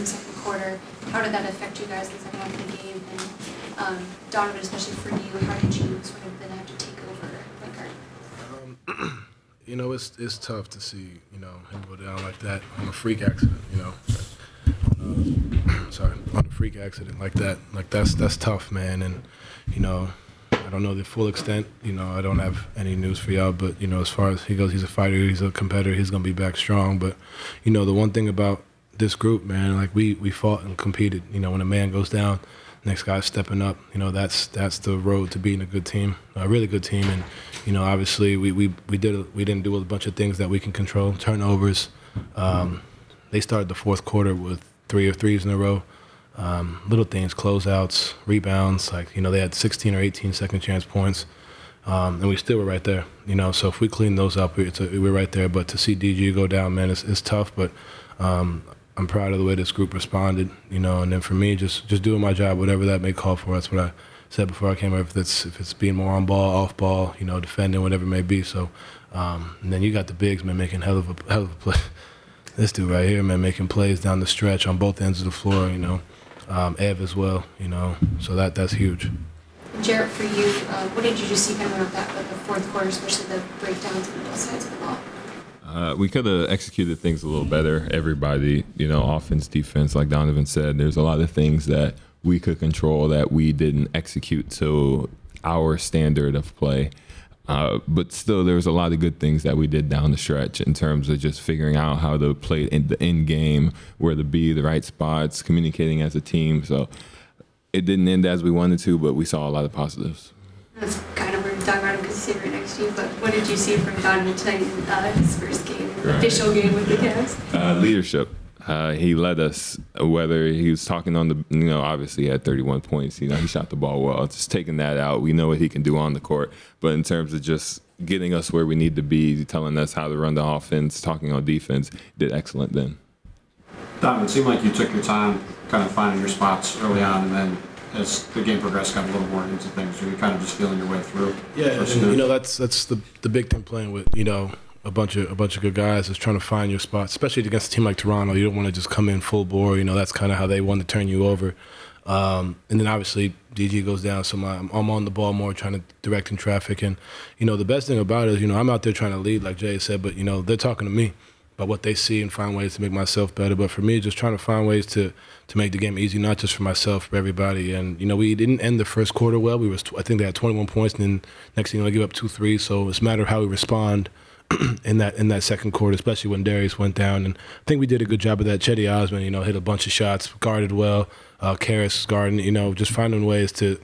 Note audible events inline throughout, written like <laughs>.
in the second quarter. How did that affect you guys in the second half of the game? And um, Donovan, especially for you, how did you sort of then have to take over point guard? Um, <clears throat> you know, it's it's tough to see you know him go down like that on a freak accident. You know, uh, <clears throat> sorry, on a freak accident like that. Like that's that's tough, man. And you know, I don't know the full extent. You know, I don't have any news for y'all. But you know, as far as he goes, he's a fighter. He's a competitor. He's gonna be back strong. But you know, the one thing about this group, man, like we we fought and competed. You know, when a man goes down, next guy's stepping up. You know, that's that's the road to being a good team, a really good team. And you know, obviously we we we did we didn't do a bunch of things that we can control. Turnovers. Um, they started the fourth quarter with three or threes in a row. Um, little things, closeouts, rebounds. Like you know, they had 16 or 18 second chance points, um, and we still were right there. You know, so if we clean those up, a, we're right there. But to see DG go down, man, it's, it's tough. But um, I'm proud of the way this group responded. You know, and then for me, just just doing my job, whatever that may call for. That's what I said before I came here. If it's if it's being more on ball, off ball, you know, defending, whatever it may be. So, um, and then you got the bigs, man, making hell of a hell of a play. <laughs> this dude right here, man, making plays down the stretch on both ends of the floor. You know um, Ev as well. You know, so that that's huge. Jarrett, for you, uh, what did you just see kind of that the fourth quarter, especially the breakdowns on both sides of the ball? Uh, we could have executed things a little better. Everybody, you know, offense, defense, like Donovan said, there's a lot of things that we could control that we didn't execute to our standard of play. Uh, but still, there was a lot of good things that we did down the stretch in terms of just figuring out how to play in the end game, where to be, the right spots, communicating as a team. So it didn't end as we wanted to, but we saw a lot of positives. That's kind of weird to talk about him because he's sitting right next to you. But what did you see from Donovan tonight in uh, his first game, right. official game with the Cavs? Uh, leadership. Uh, he led us. Whether he was talking on the, you know, obviously he had 31 points. You know, he shot the ball well. Just taking that out, we know what he can do on the court. But in terms of just getting us where we need to be, telling us how to run the offense, talking on defense, did excellent then. Don, it seemed like you took your time, kind of finding your spots early on, and then as the game progressed, got a little more into things. Are you kind of just feeling your way through? Yeah, and, you know that's that's the the big thing playing with you know a bunch of a bunch of good guys is trying to find your spot, especially against a team like Toronto. You don't want to just come in full bore. You know that's kind of how they want to turn you over. Um, and then obviously DG goes down, so my, I'm on the ball more, trying to direct in traffic. And you know the best thing about it is you know I'm out there trying to lead, like Jay said, but you know they're talking to me about what they see and find ways to make myself better. But for me, just trying to find ways to to make the game easy, not just for myself, for everybody. And you know, we didn't end the first quarter well. We was I think they had 21 points, and then next thing you know, they give up two three. So it's a matter of how we respond <clears throat> in that in that second quarter, especially when Darius went down. And I think we did a good job of that. Cedi Osman, you know, hit a bunch of shots, guarded well. Uh, Caris guarding, you know, just finding ways to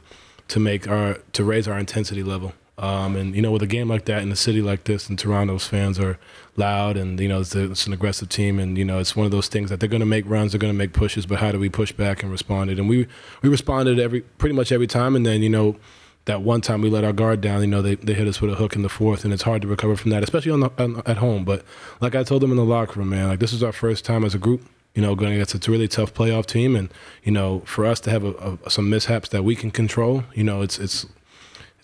to make our to raise our intensity level. Um, and you know, with a game like that in a city like this, and Toronto's fans are loud, and you know, it's, a, it's an aggressive team, and you know, it's one of those things that they're going to make runs, they're going to make pushes, but how do we push back and respond? It? And we we responded every pretty much every time, and then you know, that one time we let our guard down, you know, they, they hit us with a hook in the fourth, and it's hard to recover from that, especially on, the, on at home. But like I told them in the locker room, man, like this is our first time as a group, you know, going against a really tough playoff team, and you know, for us to have a, a, some mishaps that we can control, you know, it's it's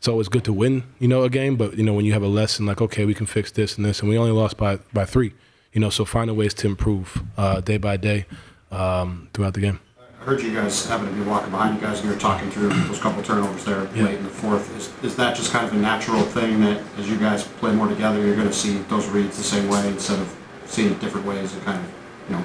it's always good to win, you know, a game. But you know, when you have a lesson like, okay, we can fix this and this, and we only lost by by three, you know, so finding ways to improve uh, day by day um, throughout the game. I heard you guys happen to be walking behind you guys and you were talking through those couple turnovers there yeah. late in the fourth. Is, is that just kind of a natural thing that as you guys play more together, you're going to see those reads the same way instead of seeing it different ways and kind of, you know,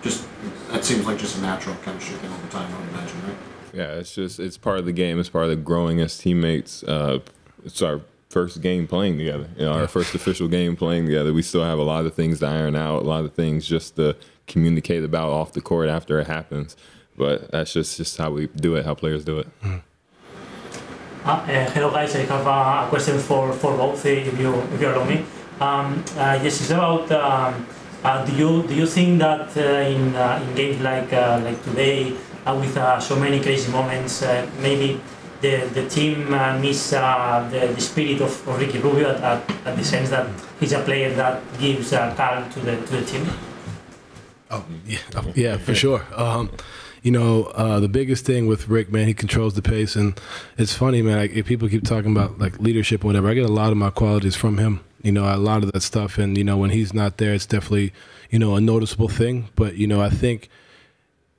just that seems like just a natural chemistry thing over time, I would imagine, right? Yeah, it's just it's part of the game. It's part of the growing as teammates. Uh, it's our first game playing together. You know, our first official game playing together. We still have a lot of things to iron out. A lot of things just to communicate about off the court after it happens. But that's just, just how we do it, how players do it. Mm-hmm. Uh, uh, hello guys, I have a question for, for both if you if you allow me. Um, uh, yes, it's about um, uh, do you do you think that uh, in uh, in games like like today Uh, with uh, so many crazy moments, uh, maybe the the team miss the, the spirit of, of Ricky Rubio at, at, at, the sense that he's a player that gives calm to the to the team. Oh yeah, <laughs> yeah, for sure. Um, you know, uh, the biggest thing with Rick, man, he controls the pace, and it's funny, man. Like, people keep talking about like leadership or whatever. I get a lot of my qualities from him. You know, a lot of that stuff, and you know, when he's not there, it's definitely you know a noticeable thing. But you know, I think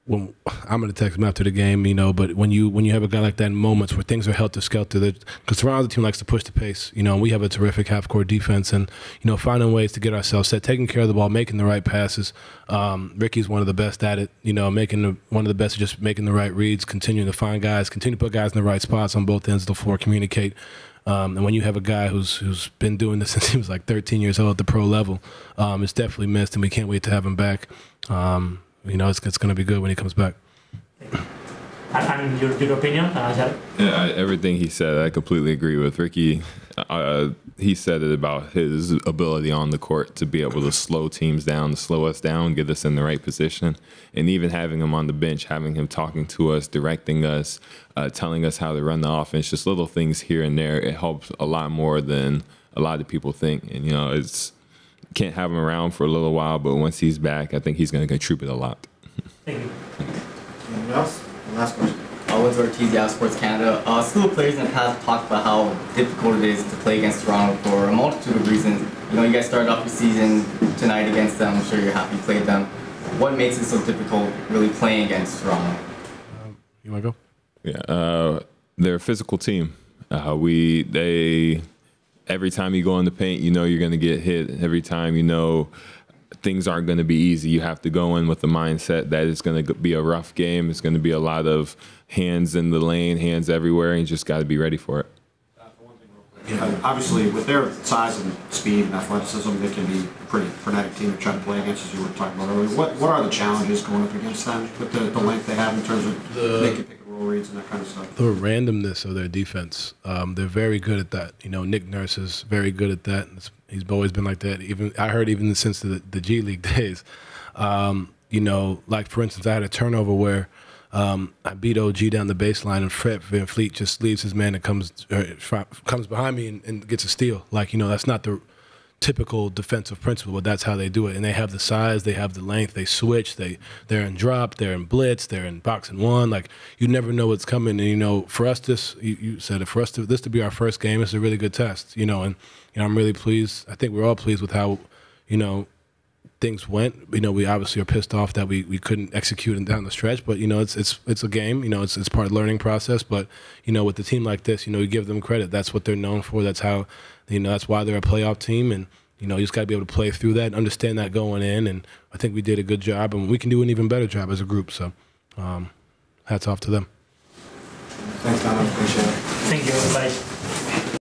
when I'm gonna text him after the game, you know. But when you when you have a guy like that in moments where things are helter skelter, because Toronto's team likes to push the pace, you know. And we have a terrific half court defense, and you know, finding ways to get ourselves set, taking care of the ball, making the right passes. Um, Ricky's one of the best at it, you know, making the one of the best at just making the right reads, continuing to find guys, continue to put guys in the right spots on both ends of the floor, communicate. Um, and when you have a guy who's who's been doing this <laughs> since he was like 13 years old at the pro level, um, it's definitely missed, and we can't wait to have him back. Um, you know, it's, it's going to be good when he comes back. And, and your, your opinion, uh, Yeah, I, everything he said, I completely agree with Ricky. Uh, he said it about his ability on the court to be able to slow teams down, slow us down, get us in the right position, and even having him on the bench, having him talking to us, directing us, uh, telling us how to run the offense, just little things here and there. It helps a lot more than a lot of people think. And you know, it's can't have him around for a little while, but once he's back, I think he's going to contribute a lot. Thank you. Anyone else? One last question. Uh, Wins Ortiz, Yahoo Sports Canada. Uh, school players in the past talked about how difficult it is to play against Toronto for a multitude of reasons. You know, you guys started off your season tonight against them. I'm sure you're happy you played them. What makes it so difficult really playing against Toronto? You want to go? Yeah, uh, they're a physical team. Uh, we they every time you go in the paint, you know you're going to get hit. Every time you know things aren't going to be easy. You have to go in with the mindset that it's going to be a rough game. It's going to be a lot of hands in the lane, hands everywhere, and you just got to be ready for it. Uh, Obviously, with their size and speed and athleticism, they can be a pretty frenetic team to try to play against, as you were talking about earlier. What, what are the challenges going up against them with the, the length they have in terms of making pick and roll reads and that kind of stuff? the randomness of their defense. Um, they're very good at that. You know, Nick Nurse is very good at that. He's always been like that. Even I heard even since the, the G League <laughs> days. Um, you know, like for instance, I had a turnover where um, I beat OG down the baseline, and Fred VanVleet just leaves his man and comes comes behind me and, and gets a steal. Like you know, that's not the typical defensive principle, but that's how they do it. And they have the size, they have the length, they switch, they they're in drop, they're in blitz, they're in box and one. Like you never know what's coming. And you know, for us, this you, you said it for us to this to be our first game is a really good test. You know, and you know I'm really pleased. I think we're all pleased with how you know things went. You know, we obviously are pissed off that we, we couldn't execute and down the stretch, but you know, it's it's it's a game. You know, it's it's part of the learning process. But you know, with a team like this, you know, you give them credit. That's what they're known for. That's how you know that's why they're a playoff team. And you know, you just got to be able to play through that and understand that going in. And I think we did a good job, and we can do an even better job as a group. So, um, hats off to them. Thanks, Don. Appreciate it. Thank you, everybody.